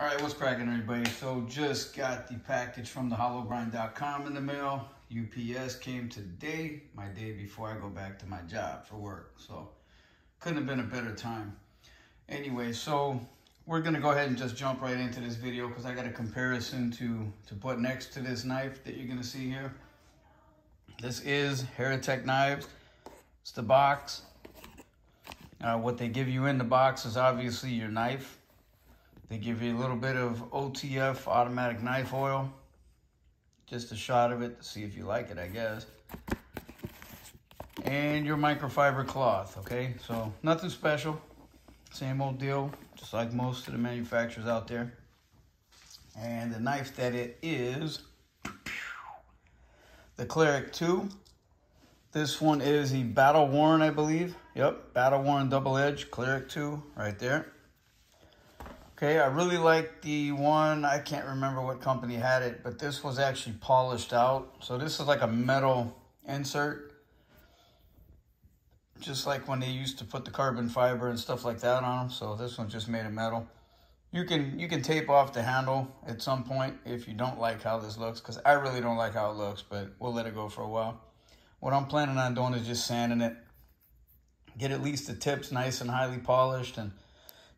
All right, what's cracking, everybody? So just got the package from the thehollowgrind.com in the mail. UPS came today, my day before I go back to my job for work. So couldn't have been a better time. Anyway, so we're gonna go ahead and just jump right into this video because I got a comparison to, to put next to this knife that you're gonna see here. This is Heretic Knives. It's the box. Uh, what they give you in the box is obviously your knife they give you a little bit of OTF automatic knife oil. Just a shot of it to see if you like it, I guess. And your microfiber cloth, okay? So nothing special. Same old deal, just like most of the manufacturers out there. And the knife that it is, the Cleric 2. This one is the Battle Worn, I believe. Yep, Battle Worn Double Edge Cleric 2 right there. Okay, I really like the one, I can't remember what company had it, but this was actually polished out. So this is like a metal insert. Just like when they used to put the carbon fiber and stuff like that on them. So this one just made of metal. You can you can tape off the handle at some point if you don't like how this looks. Because I really don't like how it looks, but we'll let it go for a while. What I'm planning on doing is just sanding it. Get at least the tips nice and highly polished and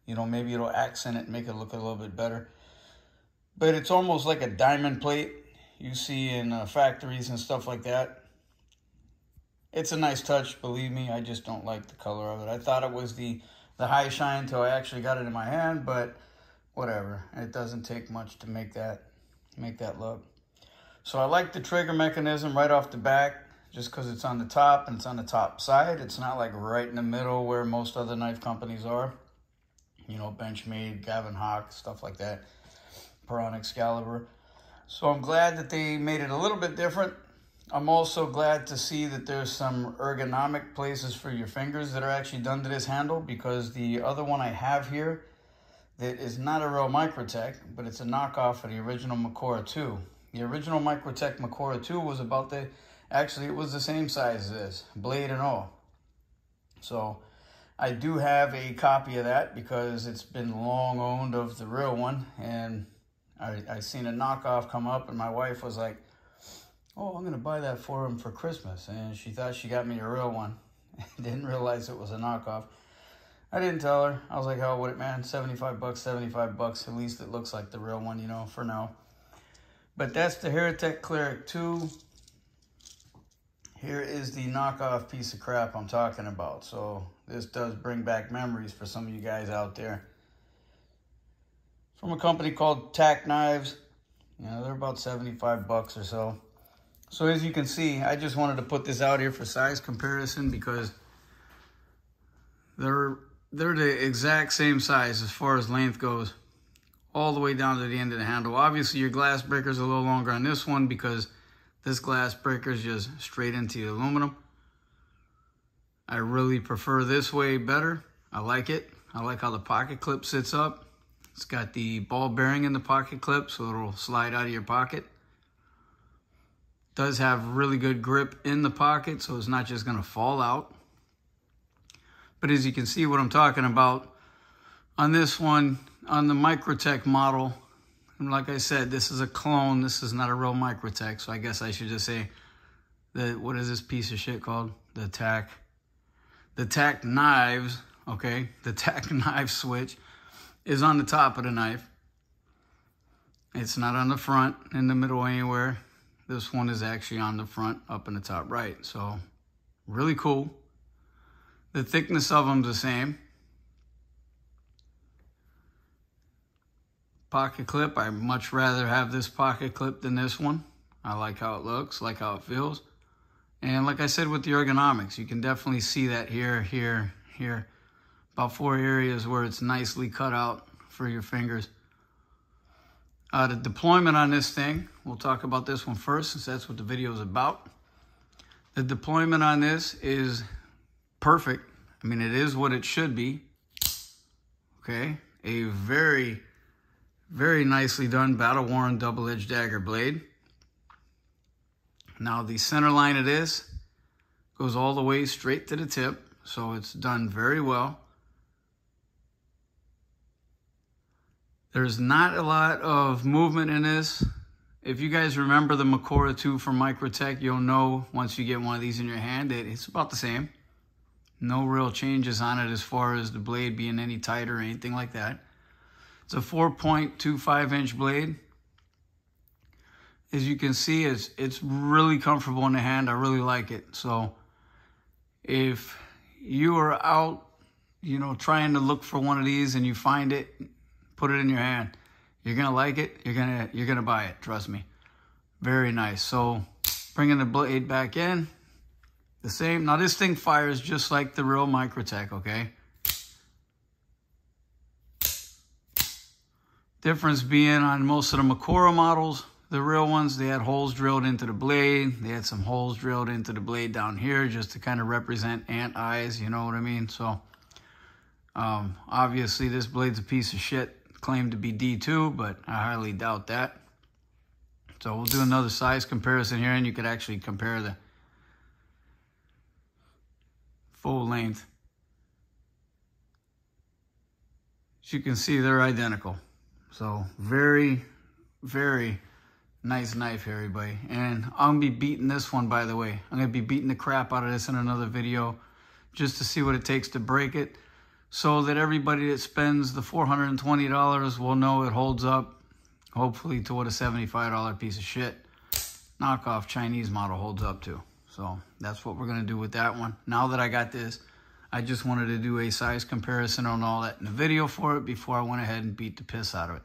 you know, maybe it'll accent it make it look a little bit better. But it's almost like a diamond plate you see in uh, factories and stuff like that. It's a nice touch, believe me. I just don't like the color of it. I thought it was the, the high shine until I actually got it in my hand, but whatever. It doesn't take much to make that, make that look. So I like the trigger mechanism right off the back just because it's on the top and it's on the top side. It's not like right in the middle where most other knife companies are you know, Benchmade, Gavin Hawk, stuff like that, Perron Excalibur. So I'm glad that they made it a little bit different. I'm also glad to see that there's some ergonomic places for your fingers that are actually done to this handle because the other one I have here that is not a real Microtech, but it's a knockoff of the original Makora 2. The original Microtech Makora 2 was about the, actually it was the same size as this, blade and all. So I do have a copy of that because it's been long owned of the real one. And I, I seen a knockoff come up and my wife was like, oh, I'm going to buy that for him for Christmas. And she thought she got me a real one. didn't realize it was a knockoff. I didn't tell her. I was like, oh, what it, man, 75 bucks, 75 bucks. At least it looks like the real one, you know, for now. But that's the Heretic Cleric 2. Here is the knockoff piece of crap I'm talking about. So this does bring back memories for some of you guys out there. From a company called Tack Knives. You know, they're about 75 bucks or so. So as you can see, I just wanted to put this out here for size comparison because they're they're the exact same size as far as length goes all the way down to the end of the handle. Obviously your glass breaker's a little longer on this one because this glass breaker is just straight into the aluminum. I really prefer this way better. I like it. I like how the pocket clip sits up. It's got the ball bearing in the pocket clip so it'll slide out of your pocket. Does have really good grip in the pocket so it's not just gonna fall out. But as you can see what I'm talking about, on this one, on the Microtech model, and like I said, this is a clone. This is not a real Microtech. So I guess I should just say that, what is this piece of shit called? The tack. The tack knives, okay? The tack knife switch is on the top of the knife. It's not on the front, in the middle, anywhere. This one is actually on the front, up in the top right. So really cool. The thickness of them's the same. Pocket clip. I much rather have this pocket clip than this one. I like how it looks, like how it feels. And like I said with the ergonomics, you can definitely see that here, here, here. About four areas where it's nicely cut out for your fingers. Uh, the deployment on this thing, we'll talk about this one first since that's what the video is about. The deployment on this is perfect. I mean, it is what it should be. Okay, a very very nicely done battle worn double edged dagger blade. Now the center line of this goes all the way straight to the tip. So it's done very well. There's not a lot of movement in this. If you guys remember the Makora 2 from Microtech, you'll know once you get one of these in your hand, it, it's about the same. No real changes on it as far as the blade being any tighter or anything like that. It's a 4.25 inch blade. As you can see, it's, it's really comfortable in the hand. I really like it. So if you are out, you know, trying to look for one of these and you find it, put it in your hand. You're gonna like it. You're gonna you're gonna buy it. Trust me. Very nice. So bringing the blade back in, the same. Now this thing fires just like the real Microtech. Okay. Difference being on most of the Makora models, the real ones, they had holes drilled into the blade. They had some holes drilled into the blade down here just to kind of represent ant eyes, you know what I mean? So, um, obviously this blade's a piece of shit, claimed to be D2, but I highly doubt that. So we'll do another size comparison here and you could actually compare the full length. As you can see, they're identical. So very, very nice knife everybody. And I'm gonna be beating this one, by the way. I'm gonna be beating the crap out of this in another video just to see what it takes to break it so that everybody that spends the $420 will know it holds up, hopefully to what a $75 piece of shit knockoff Chinese model holds up to. So that's what we're gonna do with that one. Now that I got this, I just wanted to do a size comparison on all that in the video for it before I went ahead and beat the piss out of it.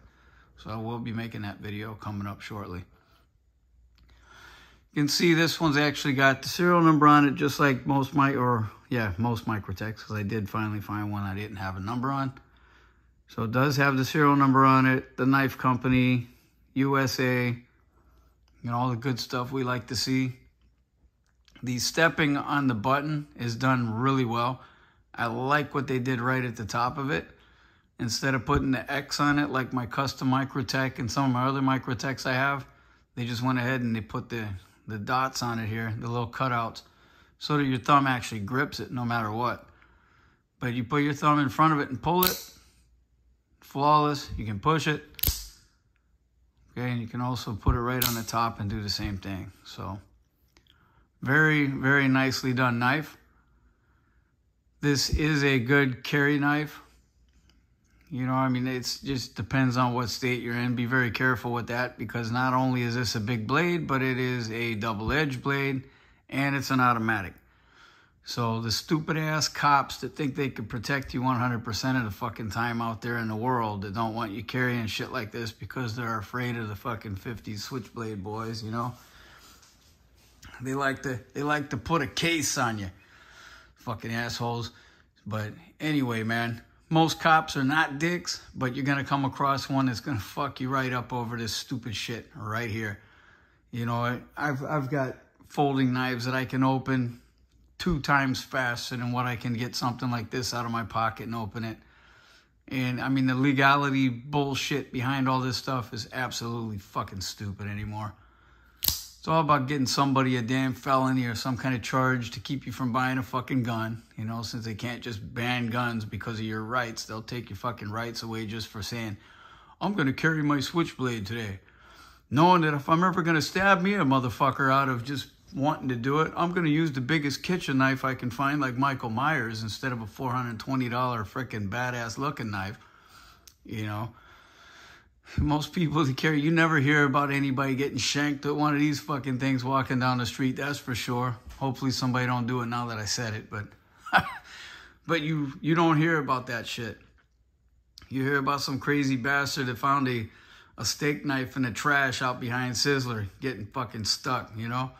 So I will be making that video coming up shortly. You can see this one's actually got the serial number on it, just like most my, or yeah, most Microtechs, because I did finally find one I didn't have a number on. So it does have the serial number on it, the knife company, USA, know, all the good stuff we like to see. The stepping on the button is done really well. I like what they did right at the top of it. Instead of putting the X on it like my custom Microtech and some of my other Microtechs I have, they just went ahead and they put the, the dots on it here, the little cutouts, so that your thumb actually grips it no matter what. But you put your thumb in front of it and pull it, flawless. You can push it. Okay, and you can also put it right on the top and do the same thing. So, very, very nicely done knife. This is a good carry knife. You know, I mean, it just depends on what state you're in. Be very careful with that because not only is this a big blade, but it is a double-edged blade and it's an automatic. So the stupid ass cops that think they can protect you 100% of the fucking time out there in the world that don't want you carrying shit like this because they're afraid of the fucking 50s switchblade boys, you know? They like to they like to put a case on you fucking assholes. But anyway, man, most cops are not dicks, but you're going to come across one that's going to fuck you right up over this stupid shit right here. You know, I've, I've got folding knives that I can open two times faster than what I can get something like this out of my pocket and open it. And I mean, the legality bullshit behind all this stuff is absolutely fucking stupid anymore. It's all about getting somebody a damn felony or some kind of charge to keep you from buying a fucking gun. You know, since they can't just ban guns because of your rights, they'll take your fucking rights away just for saying, I'm going to carry my switchblade today. Knowing that if I'm ever going to stab me a motherfucker out of just wanting to do it, I'm going to use the biggest kitchen knife I can find, like Michael Myers, instead of a $420 freaking badass looking knife. You know, most people that carry, you never hear about anybody getting shanked with one of these fucking things walking down the street. That's for sure. Hopefully somebody don't do it now that I said it, but but you you don't hear about that shit. You hear about some crazy bastard that found a a steak knife in the trash out behind Sizzler getting fucking stuck, you know?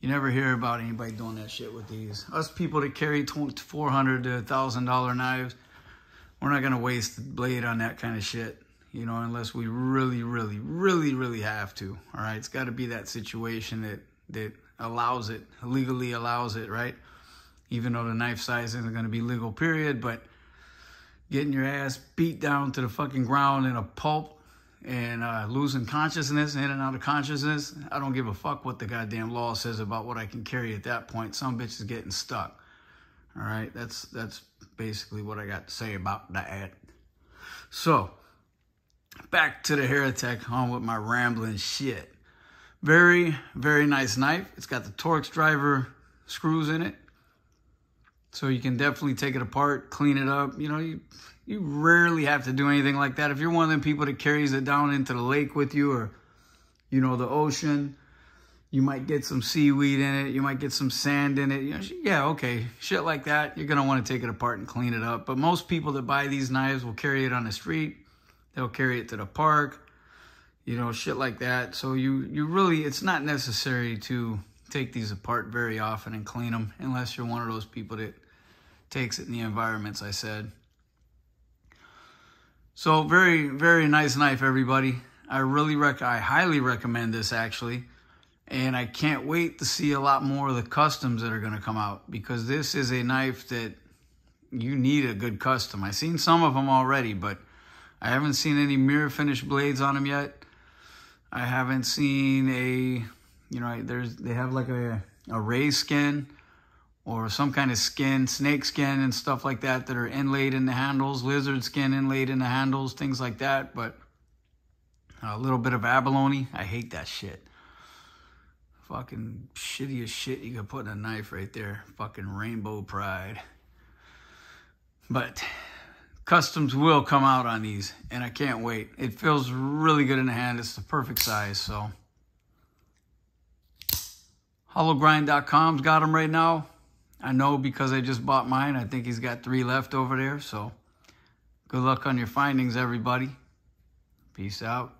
You never hear about anybody doing that shit with these. Us people that carry 400 to $1,000 knives, we're not going to waste the blade on that kind of shit you know, unless we really, really, really, really have to. All right, it's got to be that situation that that allows it, legally allows it, right? Even though the knife size isn't going to be legal, period. But getting your ass beat down to the fucking ground in a pulp and uh, losing consciousness, in and out of consciousness, I don't give a fuck what the goddamn law says about what I can carry at that point. Some bitch is getting stuck. All right, that's that's basically what I got to say about that. So back to the Heretic on with my rambling shit. Very, very nice knife. It's got the Torx driver screws in it. So you can definitely take it apart, clean it up. You know, you, you rarely have to do anything like that. If you're one of them people that carries it down into the lake with you or, you know, the ocean, you might get some seaweed in it. You might get some sand in it. You know, yeah, okay. Shit like that, you're going to want to take it apart and clean it up. But most people that buy these knives will carry it on the street. They'll carry it to the park, you know, shit like that. So you, you really, it's not necessary to take these apart very often and clean them unless you're one of those people that takes it in the environments I said. So very, very nice knife, everybody. I really rec I highly recommend this actually. And I can't wait to see a lot more of the customs that are going to come out because this is a knife that you need a good custom. I've seen some of them already, but I haven't seen any mirror finish blades on them yet. I haven't seen a, you know, there's they have like a, a ray skin or some kind of skin, snake skin and stuff like that that are inlaid in the handles, lizard skin inlaid in the handles, things like that. But a little bit of abalone, I hate that shit. Fucking shittiest shit you could put in a knife right there. Fucking rainbow pride. But customs will come out on these, and I can't wait. It feels really good in the hand. It's the perfect size, so. HollowGrind.com's got them right now. I know because I just bought mine. I think he's got three left over there, so good luck on your findings, everybody. Peace out.